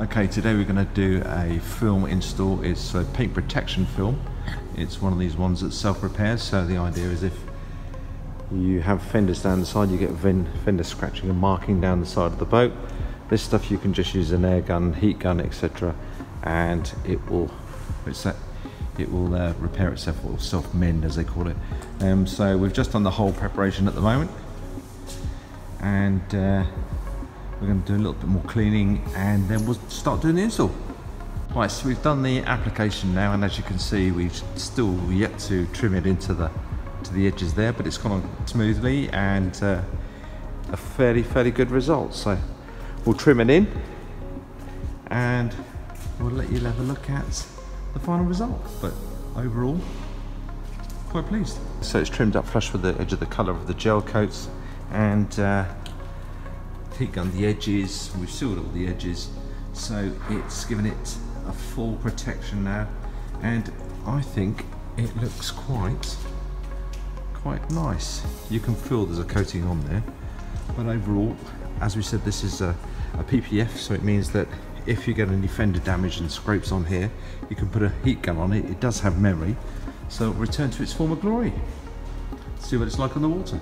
Okay, today we're going to do a film install. It's a paint protection film. It's one of these ones that self-repairs. So the idea is if you have fenders down the side, you get fender scratching and marking down the side of the boat. This stuff you can just use an air gun, heat gun, etc., and it will it's that it will uh, repair itself or self-mend as they call it. Um, so we've just done the whole preparation at the moment, and uh, we're to do a little bit more cleaning, and then we'll start doing the install. Right, so we've done the application now, and as you can see, we've still yet to trim it into the to the edges there, but it's gone on smoothly and uh, a fairly fairly good result. So we'll trim it in, and we'll let you have a look at the final result. But overall, quite pleased. So it's trimmed up flush with the edge of the colour of the gel coats, and uh, heat gun the edges. We've sealed all the edges, so it's given it a full protection now, and I think it looks quite quite nice. You can feel there's a coating on there, but overall, as we said, this is a, a PPF, so it means that if you get any fender damage and scrapes on here, you can put a heat gun on it. It does have memory, so return to its former glory. See what it's like on the water.